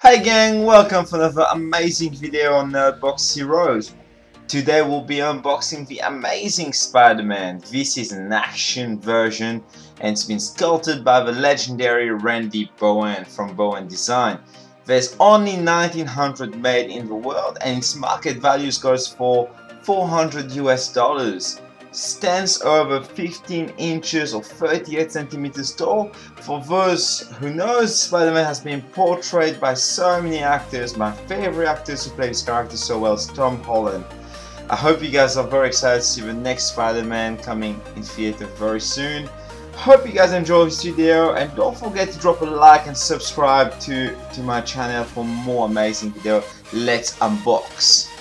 Hey gang, welcome for another amazing video on Nerdbox Heroes. Today we'll be unboxing the Amazing Spider-Man. This is an action version and it's been sculpted by the legendary Randy Bowen from Bowen Design. There's only 1900 made in the world and its market values goes for 400 US dollars stands over 15 inches or 38 centimeters tall. For those who knows, Spider-Man has been portrayed by so many actors. My favorite actors who play this character so well is Tom Holland. I hope you guys are very excited to see the next Spider-Man coming in theater very soon. Hope you guys enjoy this video and don't forget to drop a like and subscribe to, to my channel for more amazing video. Let's unbox.